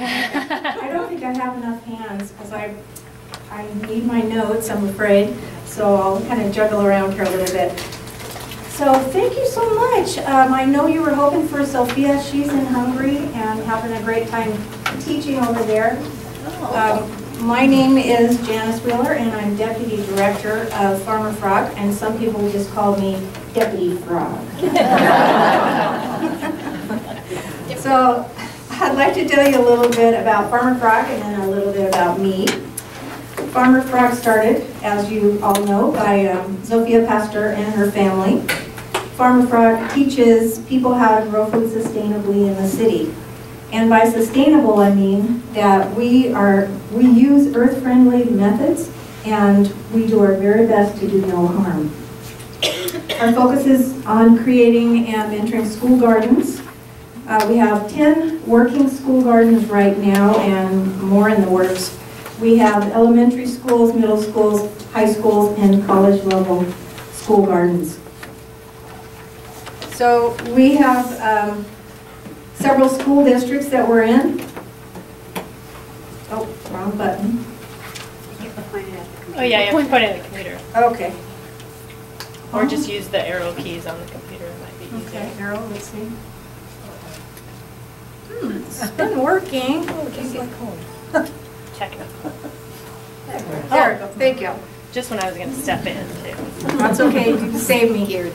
I don't think I have enough hands because I, I need my notes, I'm afraid. So I'll kind of juggle around here a little bit. So thank you so much. Um, I know you were hoping for Sophia. She's in Hungary and having a great time teaching over there. Um, my name is Janis Wheeler and I'm Deputy Director of Farmer Frog and some people just call me Deputy Frog. So I'd like to tell you a little bit about Farmer Frog and then a little bit about me. Farmer Frog started, as you all know, by um, Zsofia Pasztor and her family. Farmer Frog teaches people how to grow food sustainably in the city. And by sustainable, I mean that we are we use earth-friendly methods and we do our very best to do no harm. Our focus is on creating and entering school gardens. Uh, we have 10 working school gardens right now and more in the works. We have elementary schools, middle schools, high schools, and college level school gardens. So we have um, several school districts that we're in. Oh, wrong button. Oh, yeah, you have to put it in the computer. Okay. Or just use the arrow keys on the computer, it might be easier. Okay, Errol, let's see. Hmm, it's been working. Technical. There we go, thank you. Just when I was gonna step in too. That's okay, you saved me here.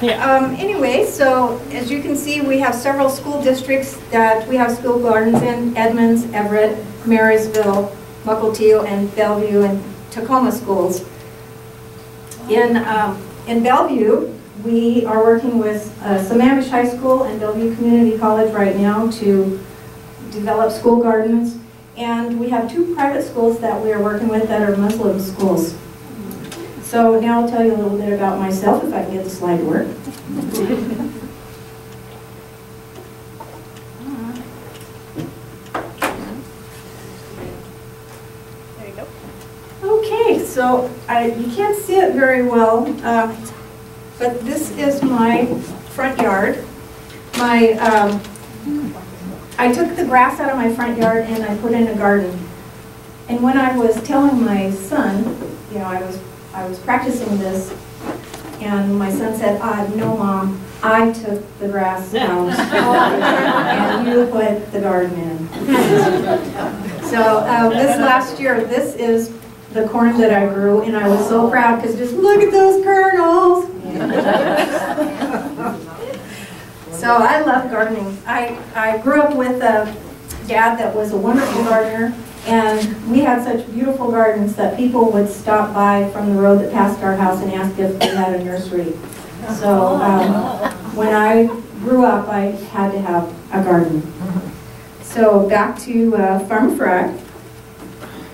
Yeah. Um, anyway, so as you can see, we have several school districts that we have school gardens in, Edmonds, Everett, Marysville, Mukilteo, and Bellevue, and Tacoma schools. In, um, in Bellevue, we are working with uh, Sammamish High School and Bellevue Community College right now to develop school gardens. And we have two private schools that we are working with that are Muslim schools. So now I'll tell you a little bit about myself, if I can get the slide to work. There you go. Okay, so I, you can't see it very well, um, but this is my front yard. My, um, I took the grass out of my front yard and I put in a garden. And when I was telling my son, you know, I was, I was practicing this, and my son said, ah, no, mom, I took the grass out, and you put the garden in. So uh, this last year, this is the corn that I grew, and I was so proud, because just look at those kernels. So I love gardening. I, I grew up with a dad that was a wonderful gardener, and we had such beautiful gardens that people would stop by from the road that passed our house and ask if we had a nursery. So um, when I grew up, I had to have a garden. So back to uh, Farm Frog.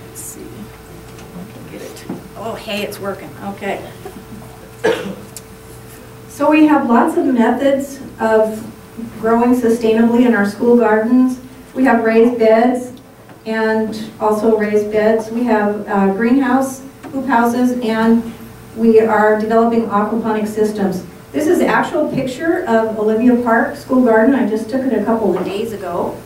Let's see. I can get it. Oh, hey, it's working. Okay. So we have lots of methods of growing sustainably in our school gardens. We have raised beds and also raised beds. We have uh, greenhouse, hoop houses, and we are developing aquaponic systems. This is an actual picture of Olivia Park School Garden. I just took it a couple of days ago.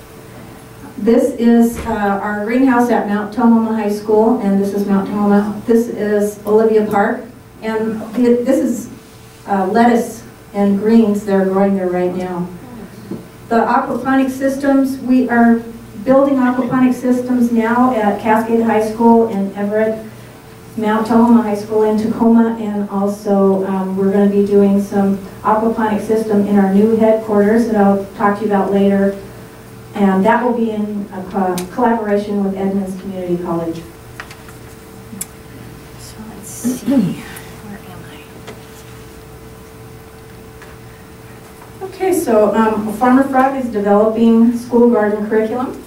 This is uh, our greenhouse at Mount Tahoma High School, and this is Mount Tahoma. This is Olivia Park, and this is uh, lettuce and greens that are growing there right now. The aquaponic systems, we are building aquaponic systems now at Cascade High School in Everett, Mount Tahoma High School in Tacoma, and also um, we're going to be doing some aquaponic system in our new headquarters that I'll talk to you about later. And that will be in a co- collaboration with Edmonds Community College. So let's see, where am I? Okay, so um, Farmer Frog is developing school garden curriculum.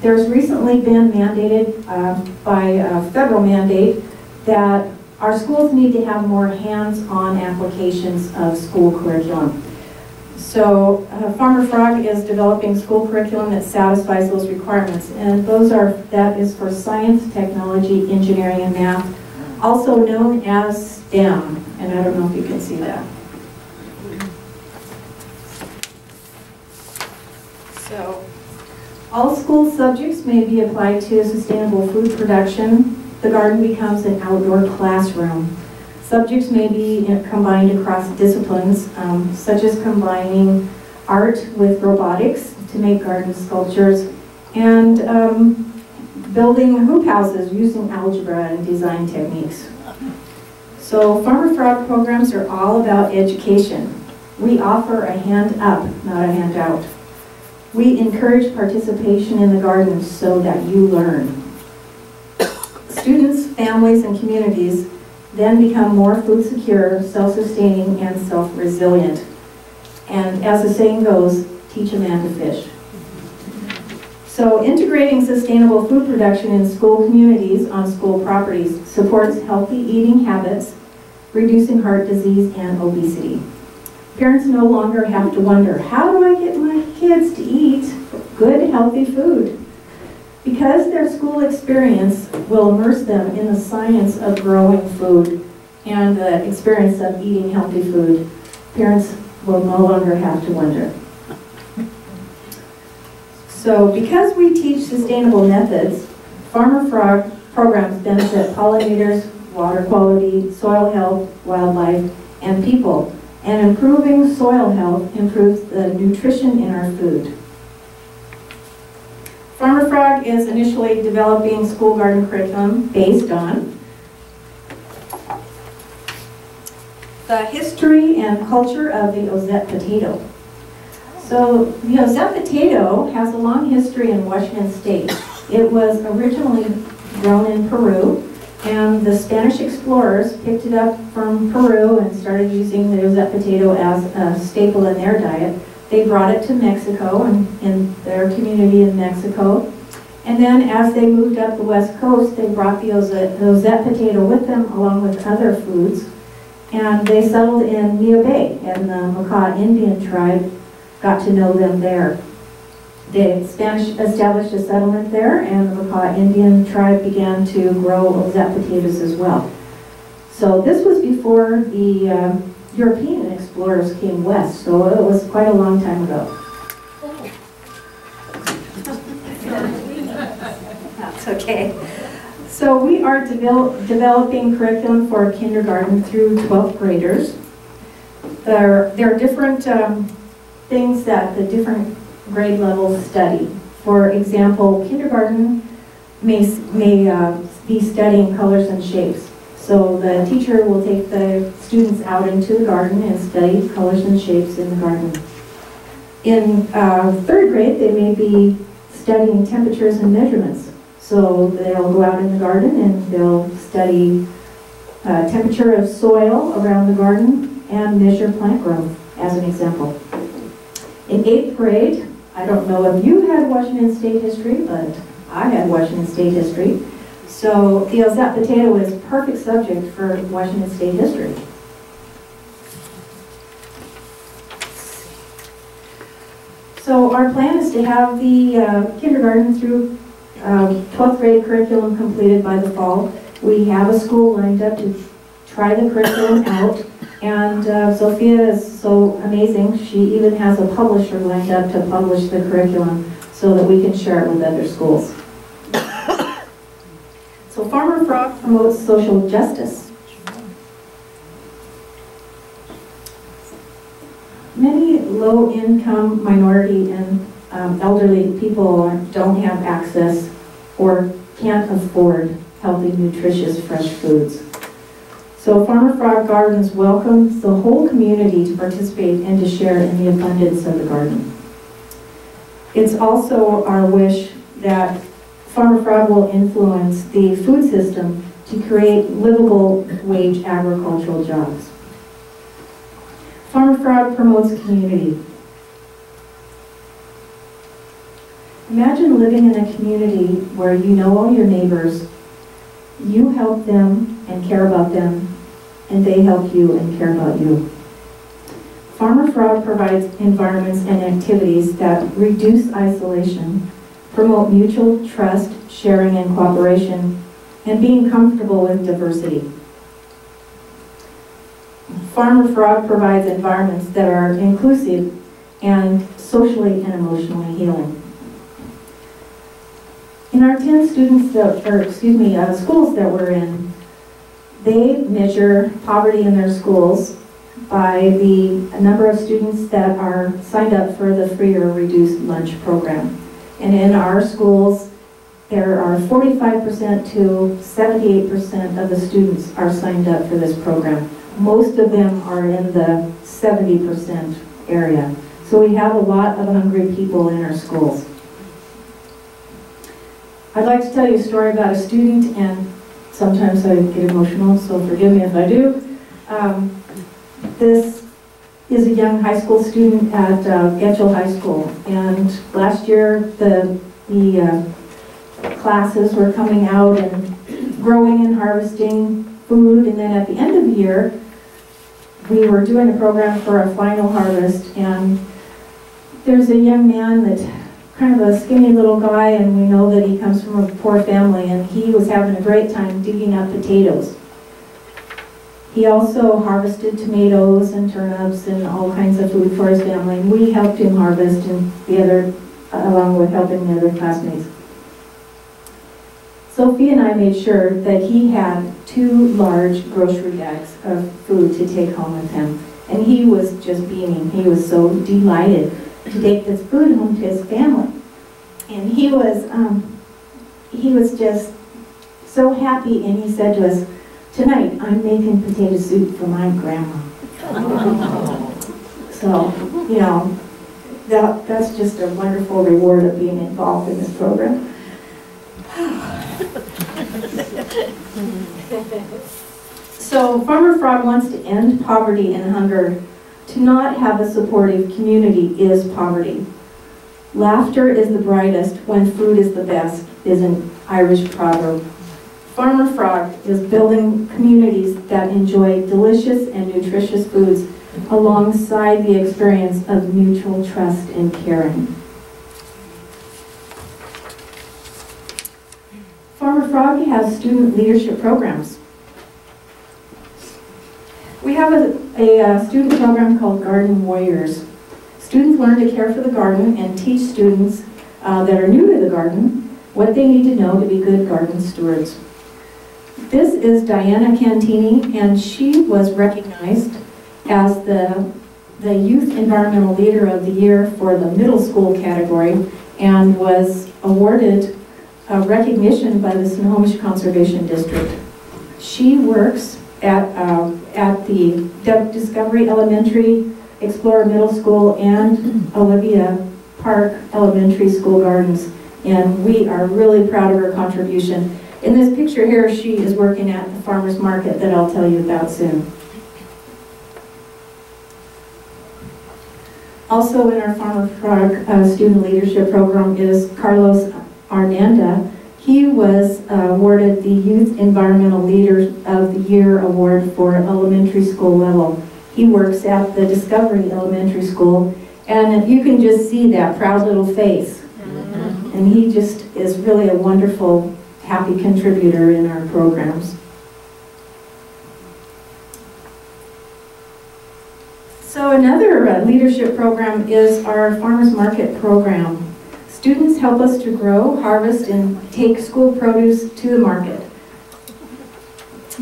There's recently been mandated uh, by a federal mandate that our schools need to have more hands-on applications of school curriculum. So uh, Farmer Frog is developing school curriculum that satisfies those requirements. And those are, that is for science, technology, engineering, and math, also known as STEM. And I don't know if you can see that. So All school subjects may be applied to sustainable food production. The garden becomes an outdoor classroom. Subjects may be combined across disciplines, um, such as combining art with robotics to make garden sculptures, and um, building hoop houses using algebra and design techniques. So Farmer Frog programs are all about education. We offer a hand up, not a hand out. We encourage participation in the garden so that you learn. Students, families, and communities then become more food secure, self-sustaining, and self-resilient. And as the saying goes, teach a man to fish. So integrating sustainable food production in school communities on school properties supports healthy eating habits, reducing heart disease and obesity. Parents no longer have to wonder, how do I get kids to eat good, healthy food? Because their school experience will immerse them in the science of growing food and the experience of eating healthy food, parents will no longer have to wonder. So because we teach sustainable methods, Farmer Frog programs benefit pollinators, water quality, soil health, wildlife, and people. And improving soil health improves the nutrition in our food. Farmer Frog is initially developing school garden curriculum based on the history and culture of the Ozette potato. So the Ozette potato has a long history in Washington State. It was originally grown in Peru, and the Spanish explorers picked it up from Peru and started using the Ozette potato as a staple in their diet. They brought it to Mexico and in their community in Mexico. And then as they moved up the west coast, they brought the Ozette, potato with them along with other foods. And they settled in Bay, and the Makah Indian tribe got to know them there. The Spanish established a settlement there, and the Makah Indian tribe began to grow potatoes as well. So this was before the uh, European explorers came west, so it was quite a long time ago. That's okay. So we are devel developing curriculum for kindergarten through 12th graders. There, there are different um, things that the different grade level study. For example, kindergarten may, may uh, be studying colors and shapes. So the teacher will take the students out into the garden and study colors and shapes in the garden. In uh, third grade, they may be studying temperatures and measurements. So they'll go out in the garden and they'll study uh, temperature of soil around the garden and measure plant growth, as an example. In eighth grade, I don't know if you had Washington State history, but I had Washington State history. So the Ozette potato is perfect subject for Washington State history. So our plan is to have the uh, kindergarten through uh, 12th grade curriculum completed by the fall. We have a school lined up to try the curriculum out and uh, Sophia is so amazing, she even has a publisher lined up to publish the curriculum so that we can share it with other schools. so Farmer Frog promotes social justice. Many low-income minority and um, elderly people don't have access or can't afford healthy, nutritious, fresh foods. So Farmer Frog Gardens welcomes the whole community to participate and to share in the abundance of the garden. It's also our wish that Farmer Frog will influence the food system to create livable wage agricultural jobs. Farmer Frog promotes community. Imagine living in a community where you know all your neighbors, you help them and care about them, and they help you and care about you. Farmer Frog provides environments and activities that reduce isolation, promote mutual trust, sharing, and cooperation, and being comfortable with diversity. Farmer Frog provides environments that are inclusive and socially and emotionally healing. In our 10 students, that, or excuse me, uh, schools that we're in, they measure poverty in their schools by the number of students that are signed up for the free or reduced lunch program. And in our schools, there are 45% to 78% of the students are signed up for this program. Most of them are in the 70% area. So we have a lot of hungry people in our schools. I'd like to tell you a story about a student, and sometimes I get emotional, so forgive me if I do. Um, this is a young high school student at uh, Getchell High School, and last year the the uh, classes were coming out and growing and harvesting food, and then at the end of the year, we were doing a program for a final harvest, and there's a young man that kind of a skinny little guy, and we know that he comes from a poor family, and he was having a great time digging up potatoes. He also harvested tomatoes and turnips and all kinds of food for his family. And we helped him harvest and the other, along with helping the other classmates. Sophie and I made sure that he had two large grocery bags of food to take home with him. And he was just beaming. He was so delighted to take this food home to his family. And he was, um, he was just so happy and he said to us, tonight I'm making potato soup for my grandma. so, you know, that, that's just a wonderful reward of being involved in this program. so Farmer Frog wants to end poverty and hunger. To not have a supportive community is poverty. Laughter is the brightest when food is the best is an Irish proverb. Farmer Frog is building communities that enjoy delicious and nutritious foods alongside the experience of mutual trust and caring. Farmer Frog has student leadership programs. We have a, a, a student program called Garden Warriors. Students learn to care for the garden and teach students uh, that are new to the garden what they need to know to be good garden stewards. This is Diana Cantini, and she was recognized as the, the Youth Environmental Leader of the Year for the middle school category and was awarded a recognition by the Snohomish Conservation District. She works at, uh, at the Discovery Elementary, Explorer Middle School, and Olivia Park Elementary School Gardens, and we are really proud of her contribution. In this picture here, she is working at the farmer's market that I'll tell you about soon. Also in our Farmer Frog uh, Student Leadership Program is Carlos Arnanda. He was uh, awarded the Youth Environmental Leader of the Year Award for elementary school level. He works at the Discovery Elementary School, and you can just see that proud little face. And he just is really a wonderful, happy contributor in our programs. So another uh, leadership program is our Farmers Market program. Students help us to grow, harvest, and take school produce to the market.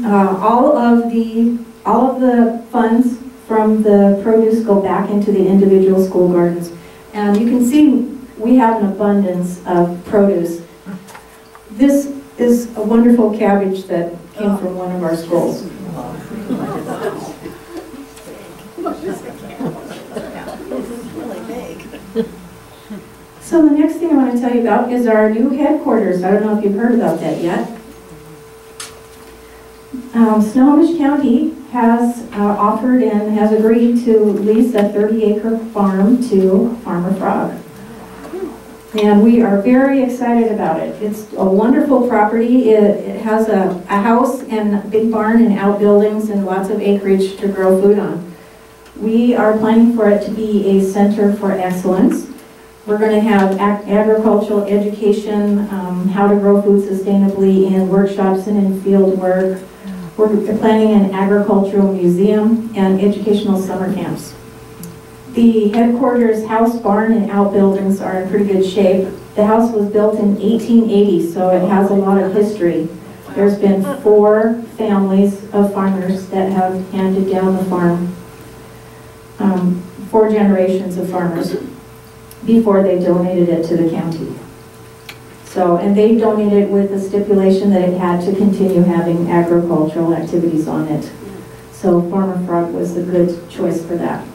Uh, all of the all of the funds from the produce go back into the individual school gardens. And you can see we have an abundance of produce. This is a wonderful cabbage that came from one of our schools. So the next thing I want to tell you about is our new headquarters. I don't know if you've heard about that yet. Um, Snohomish County has uh, offered and has agreed to lease a 30 acre farm to Farmer Frog. And we are very excited about it. It's a wonderful property. It, it has a, a house and a big barn and outbuildings and lots of acreage to grow food on. We are planning for it to be a center for excellence. We're going to have ag agricultural education, um, how to grow food sustainably, in workshops and in field work. We're planning an agricultural museum and educational summer camps. The headquarters house, barn, and outbuildings are in pretty good shape. The house was built in 1880, so it has a lot of history. There's been four families of farmers that have handed down the farm, um, four generations of farmers, before they donated it to the county. So, and they donated it with the stipulation that it had to continue having agricultural activities on it. So Farmer Frog was a good choice for that.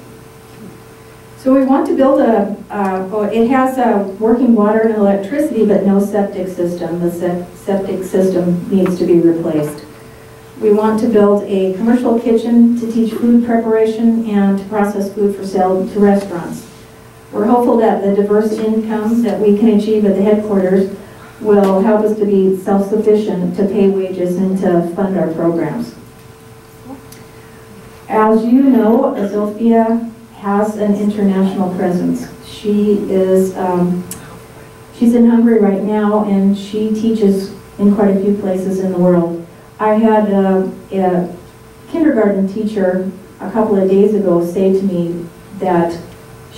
So we want to build a, uh, it has a working water and electricity, but no septic system. The se- septic system needs to be replaced. We want to build a commercial kitchen to teach food preparation and to process food for sale to restaurants. We're hopeful that the diverse income that we can achieve at the headquarters will help us to be self-sufficient to pay wages and to fund our programs. As you know, Sophia has an international presence. She is, um, she's in Hungary right now, and she teaches in quite a few places in the world. I had a, a kindergarten teacher a couple of days ago say to me that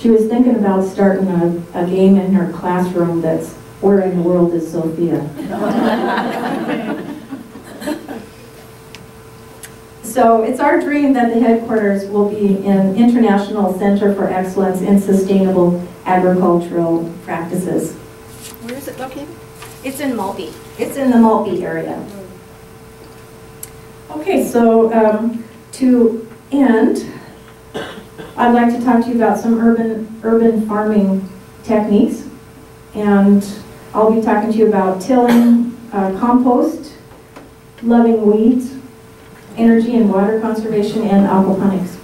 she was thinking about starting a, a game in her classroom that's Where in the World is Sophia? So it's our dream that the headquarters will be an international center for excellence in sustainable agricultural practices. Where is it located? It's in Mulvey. It's in the Maltby area. Okay, so um, to end, I'd like to talk to you about some urban, urban farming techniques. And I'll be talking to you about tilling, uh, compost, loving weeds, energy and water conservation, and aquaponics.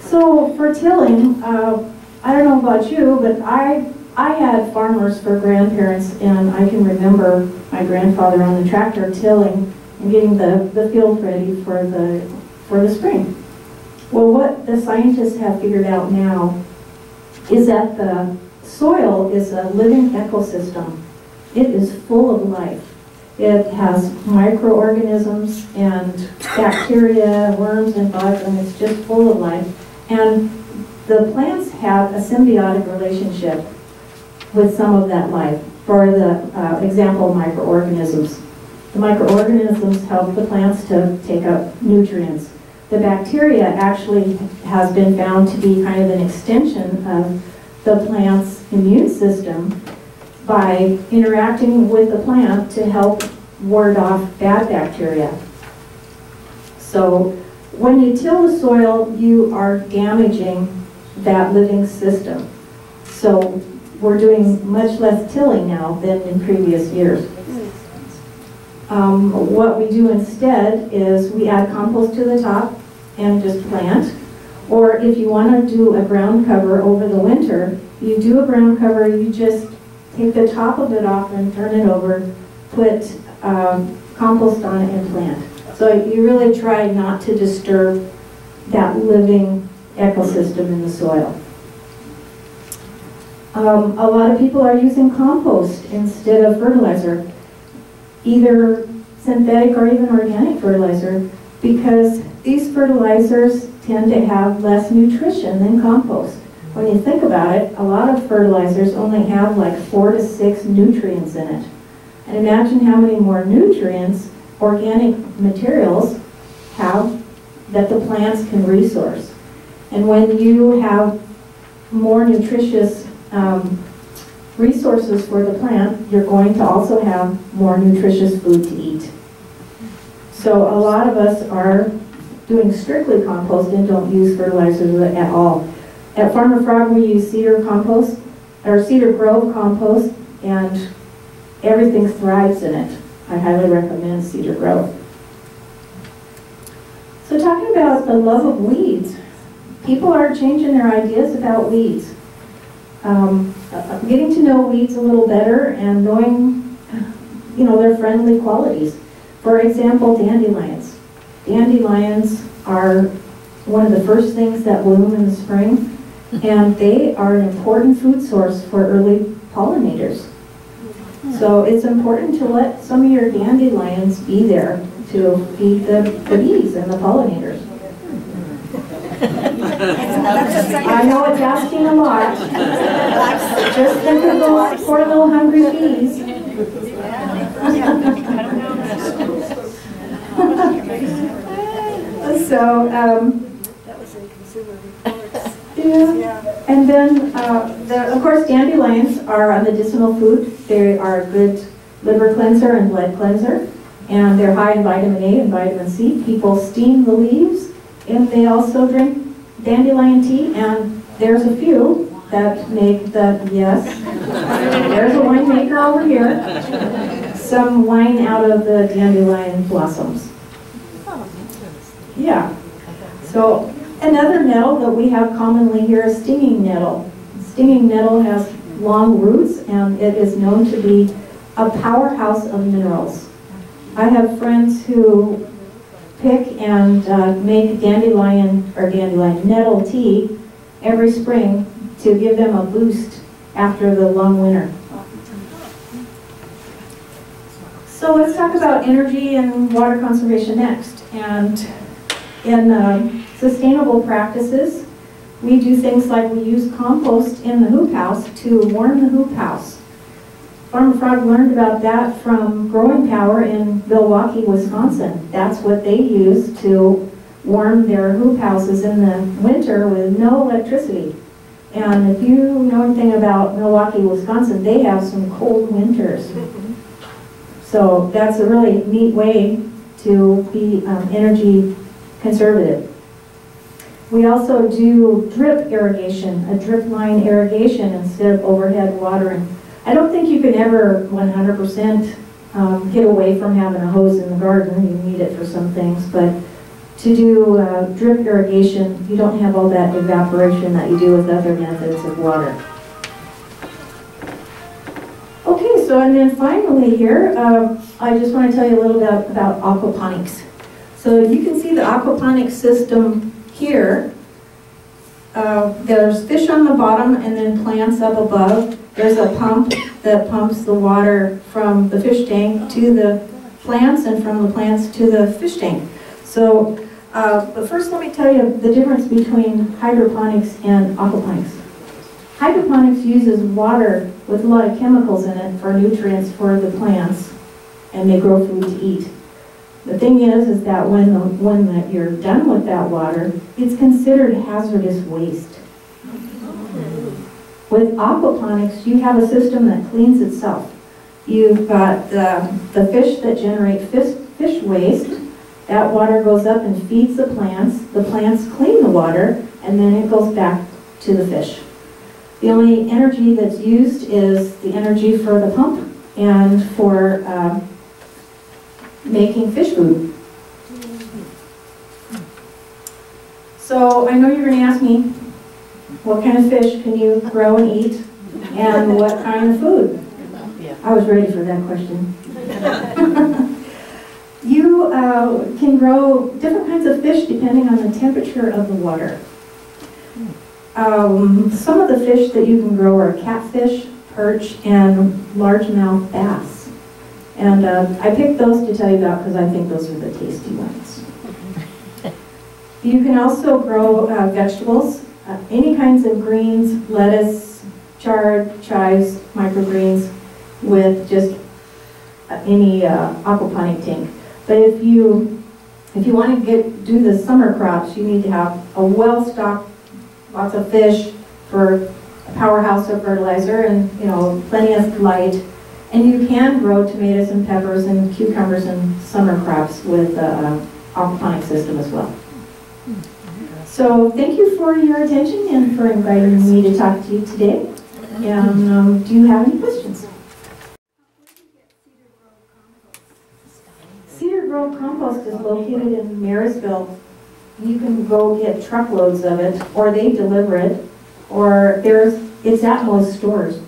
So for tilling, uh, I don't know about you, but I, I had farmers for grandparents, and I can remember my grandfather on the tractor tilling and getting the, the field ready for the, for the spring. Well, what the scientists have figured out now is that the soil is a living ecosystem. It is full of life. It has microorganisms and bacteria, worms and bugs, and it's just full of life. And the plants have a symbiotic relationship with some of that life. For the uh, example, microorganisms. The microorganisms help the plants to take up nutrients. The bacteria actually has been found to be kind of an extension of the plant's immune system by interacting with the plant to help ward off bad bacteria. So when you till the soil, you are damaging that living system. So we're doing much less tilling now than in previous years. Um, what we do instead is we add compost to the top and just plant. Or if you want to do a ground cover over the winter, you do a ground cover, you just take the top of it off and turn it over, put um, compost on it and plant. So you really try not to disturb that living ecosystem in the soil. Um, a lot of people are using compost instead of fertilizer, either synthetic or even organic fertilizer, because these fertilizers tend to have less nutrition than compost. When you think about it, a lot of fertilizers only have like four to six nutrients in it. And imagine how many more nutrients organic materials have that the plants can resource. And when you have more nutritious um, resources for the plant, you're going to also have more nutritious food to eat. So a lot of us are doing strictly compost and don't use fertilizers at all. At Farmer Frog, we use cedar compost, or Cedar Grove compost, and everything thrives in it. I highly recommend Cedar Grove. So talking about the love of weeds, people are changing their ideas about weeds. Um, getting to know weeds a little better and knowing, you know, their friendly qualities. For example, dandelions. Dandelions are one of the first things that bloom in the spring, and they are an important food source for early pollinators. So it's important to let some of your dandelions be there to feed the, the bees and the pollinators. I know it's asking a lot. Just think of those poor little hungry bees. So, um, That was in Consumer Reports. yeah. And then, uh, the, of course, dandelions are a medicinal food. They are a good liver cleanser and blood cleanser. And they're high in vitamin A and vitamin C. People steam the leaves and they also drink dandelion tea. And there's a few that make the, yes. There's a winemaker over here. Some wine out of the dandelion blossoms. Yeah. So another nettle that we have commonly here is stinging nettle. Stinging nettle has long roots and it is known to be a powerhouse of minerals. I have friends who pick and uh, make dandelion or dandelion nettle tea every spring to give them a boost after the long winter. So let's talk about energy and water conservation next. And in um, sustainable practices, we do things like we use compost in the hoop house to warm the hoop house. Farm Frog learned about that from Growing Power in Milwaukee, Wisconsin. That's what they use to warm their hoop houses in the winter with no electricity. And if you know anything about Milwaukee, Wisconsin, they have some cold winters. So that's a really neat way to be um, energy conservative. We also do drip irrigation, a drip line irrigation instead of overhead watering. I don't think you can ever 100% um, get away from having a hose in the garden. You need it for some things, but to do uh, drip irrigation, you don't have all that evaporation that you do with other methods of water. Okay, so and then finally here, uh, I just want to tell you a little bit about aquaponics. So you can see the aquaponics system here. Uh, there's fish on the bottom and then plants up above. There's a pump that pumps the water from the fish tank to the plants and from the plants to the fish tank. So, uh, but first let me tell you the difference between hydroponics and aquaponics. Hydroponics uses water with a lot of chemicals in it for nutrients for the plants, and they grow food to eat. The thing is, is that when, the, when the, you're done with that water, it's considered hazardous waste. With aquaponics, you have a system that cleans itself. You've got the, the fish that generate fish, fish waste. That water goes up and feeds the plants. The plants clean the water, and then it goes back to the fish. The only energy that's used is the energy for the pump and for uh, making fish food. So I know you're going to ask me, what kind of fish can you grow and eat, and what kind of food? I was ready for that question. you uh, can grow different kinds of fish depending on the temperature of the water. Um, some of the fish that you can grow are catfish, perch, and largemouth bass. And uh, I picked those to tell you about because I think those are the tasty ones. You can also grow uh, vegetables, uh, any kinds of greens, lettuce, chard, chives, microgreens, with just any uh, aquaponic tank. But if you if you want to get do the summer crops, you need to have a well-stocked, lots of fish for a powerhouse of fertilizer, and you know plenty of light. And you can grow tomatoes and peppers and cucumbers and summer crops with uh, aquaponic system as well. So thank you for your attention and for inviting me to talk to you today. And um, do you have any questions? Cedar Grove Compost is located in Marysville. You can go get truckloads of it, or they deliver it, or there's, it's at most stores.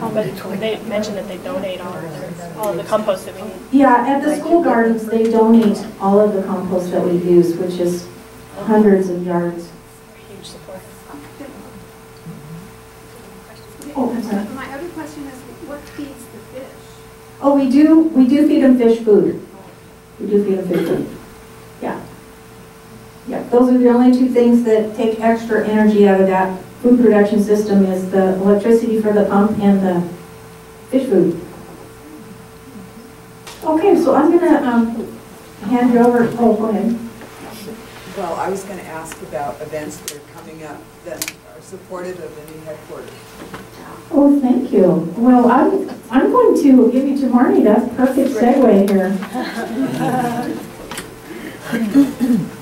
But they mentioned that they donate their, all of the compost that we need. Yeah, at the school gardens, they donate all of the compost that we use, which is hundreds of yards. Huge support. Oh, I'm sorry. My other question is, what feeds the fish? Oh, we do, we do feed them fish food. We do feed them fish food. Yeah. Yeah. those are the only two things that take extra energy out of that food production system is the electricity for the pump and the fish food. Okay, so I'm gonna, um, hand you over, oh, go ahead. Well, I was going to ask about events that are coming up that are supportive of the new headquarters. Oh, thank you. Well, I'm, I'm going to give you to Marnie, that's perfect segue here.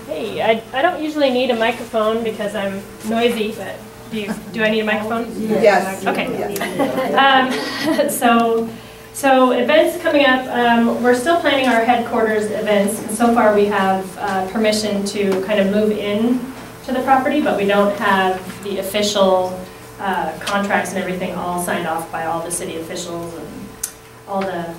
Hey, I, I don't usually need a microphone because I'm noisy, but do you, do I need a microphone? Yes. Okay. Yes. Um, so, so events coming up, um, we're still planning our headquarters events. And so far, we have uh, permission to kind of move in to the property, but we don't have the official uh, contracts and everything all signed off by all the city officials and all the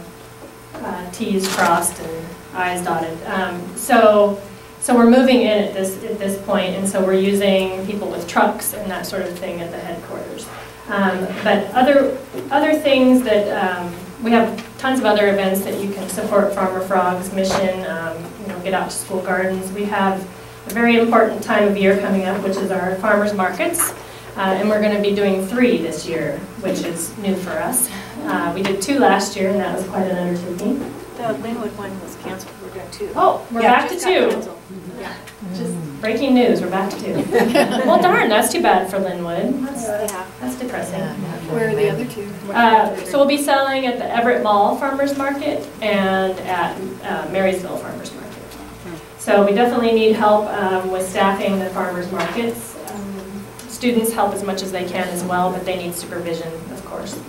uh, Ts crossed and Is dotted. Um, So, so we're moving in at this, at this point, and so we're using people with trucks and that sort of thing at the headquarters. Um, But other, other things that, um, we have tons of other events that you can support Farmer Frogs Mission, um, you know, get out to school gardens. We have a very important time of year coming up, which is our farmers markets. Uh, And we're going to be doing three this year, which is new for us. Uh, We did two last year, and that was quite an undertaking. The Lynnwood one was canceled, we're doing two. Oh, we're Yeah, back to just got two. canceled. Yeah. Just breaking news, we're back to two. Well, darn, that's too bad for Lynnwood. That's, Yeah. that's depressing. Where are the other two? Uh, So we'll be selling at the Everett Mall Farmers Market and at uh, Marysville Farmers Market. So we definitely need help um, with staffing the farmers markets. Um, Students help as much as they can as well, but they need supervision, of course.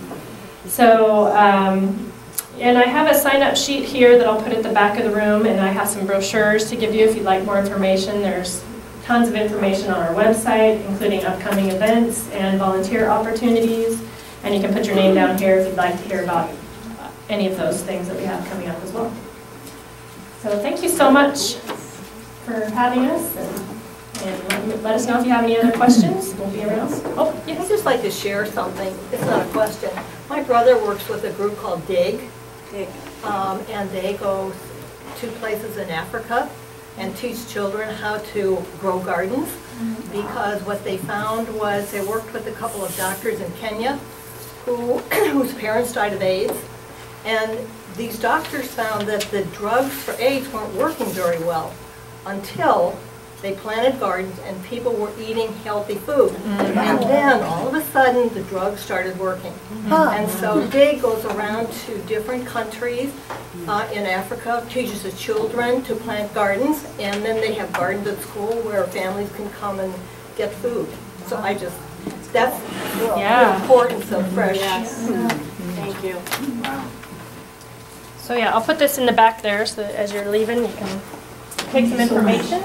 So, um, and I have a sign-up sheet here that I'll put at the back of the room, and I have some brochures to give you if you'd like more information. There's tons of information on our website, including upcoming events and volunteer opportunities. And you can put your name down here if you'd like to hear about any of those things that we have coming up as well. So thank you so much for having us, and- and let us know if you have any other questions. We'll be around. Oh, I'd just like to share something. It's not a question. My brother works with a group called DIG, um, and they go to places in Africa and teach children how to grow gardens. Because what they found was they worked with a couple of doctors in Kenya who, whose parents died of AIDS. And these doctors found that the drugs for AIDS weren't working very well until they planted gardens and people were eating healthy food. And then, all of a sudden, the drugs started working. And so DIG goes around to different countries uh, in Africa, teaches the children to plant gardens, and then they have gardens at school where families can come and get food. So I just, that's the Yeah. importance of fresh. Thank you. So yeah, I'll put this in the back there so that as you're leaving, you can take some information.